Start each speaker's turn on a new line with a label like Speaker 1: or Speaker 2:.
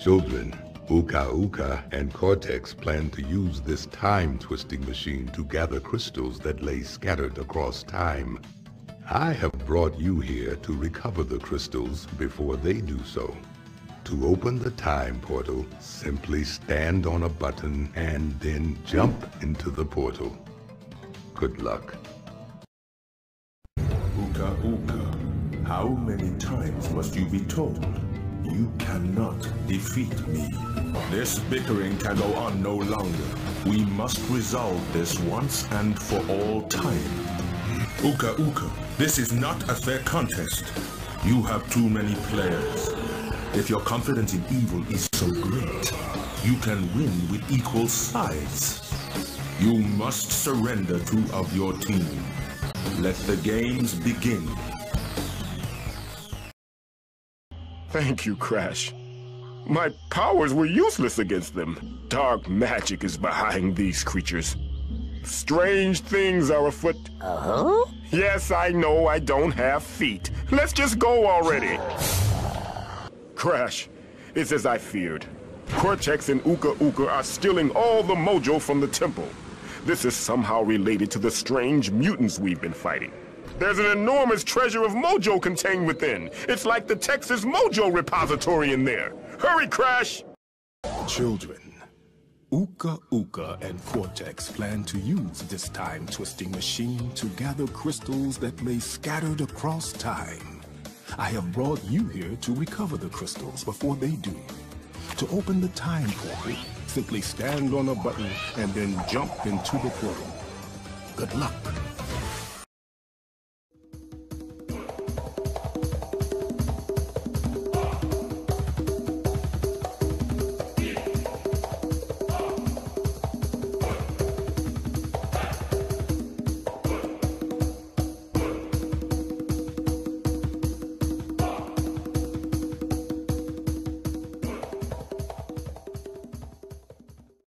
Speaker 1: Children, Uka Uka and Cortex plan to use this time-twisting machine to gather crystals that lay scattered across time. I have brought you here to recover the crystals before they do so. To open the time portal, simply stand on a button and then jump into the portal. Good luck.
Speaker 2: Uka Uka, how many times must you be told? You cannot defeat me. This bickering can go on no longer. We must resolve this once and for all time. Uka Uka, this is not a fair contest. You have too many players. If your confidence in evil is so great, you can win with equal sides. You must surrender two of your team. Let the games begin.
Speaker 3: Thank you, Crash. My powers were useless against them. Dark magic is behind these creatures. Strange things are afoot.
Speaker 4: Uh-huh?
Speaker 3: Yes, I know I don't have feet. Let's just go already. Crash, it's as I feared. Cortex and Uka Uka are stealing all the mojo from the temple. This is somehow related to the strange mutants we've been fighting. There's an enormous treasure of mojo contained within. It's like the Texas Mojo repository in there. Hurry, Crash!
Speaker 2: Children, Uka Uka and Cortex plan to use this time-twisting machine to gather crystals that lay scattered across time. I have brought you here to recover the crystals before they do. To open the time portal, simply stand on a button and then jump into the portal. Good luck.